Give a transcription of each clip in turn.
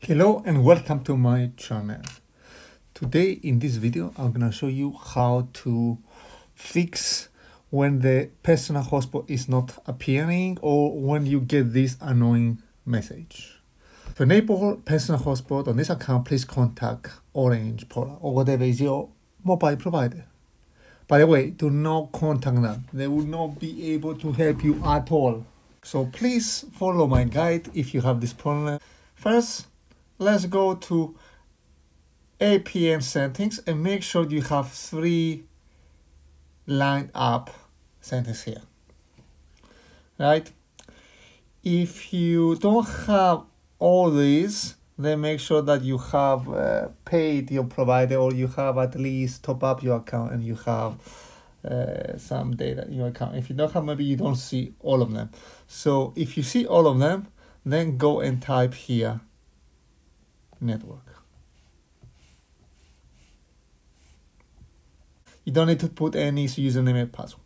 Hello and welcome to my channel. Today in this video I'm gonna show you how to fix when the personal hotspot is not appearing or when you get this annoying message. To enable personal hotspot on this account, please contact Orange, Polar or whatever is your mobile provider. By the way, do not contact them. They will not be able to help you at all. So please follow my guide if you have this problem. First, let's go to APN settings and make sure you have three lined up settings here. Right? If you don't have all these, then make sure that you have uh, paid your provider or you have at least top up your account and you have uh, some data in your account. If you don't have, maybe you don't see all of them. So if you see all of them, then go and type here network. You don't need to put any username and password.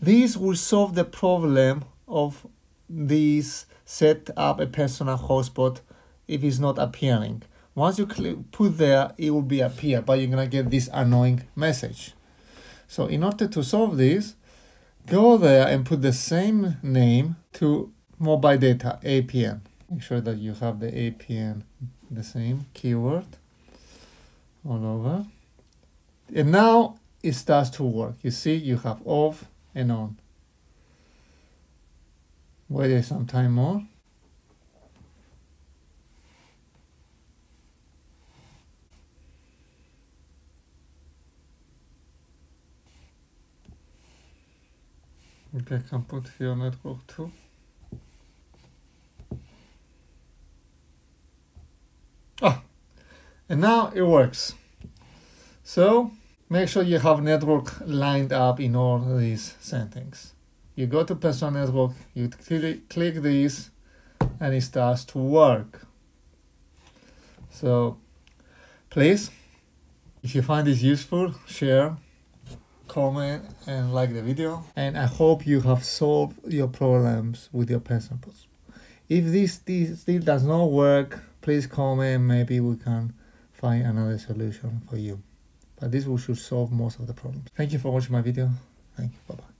This will solve the problem of this set up a personal hotspot if it's not appearing. Once you put there, it will be appear, but you're gonna get this annoying message. So in order to solve this, go there and put the same name to mobile data APN. Make sure that you have the APN the same keyword all over. And now it starts to work. You see, you have off and on. Wait some time more. Okay, I can put here network too. Ah, and now it works. So make sure you have network lined up in all these settings. You go to personal network, you click, click this, and it starts to work. So please, if you find this useful, share, comment, and like the video. And I hope you have solved your problems with your personal post. If this, this still does not work, please comment, maybe we can find another solution for you. But this will should solve most of the problems. Thank you for watching my video. Thank you. Bye-bye.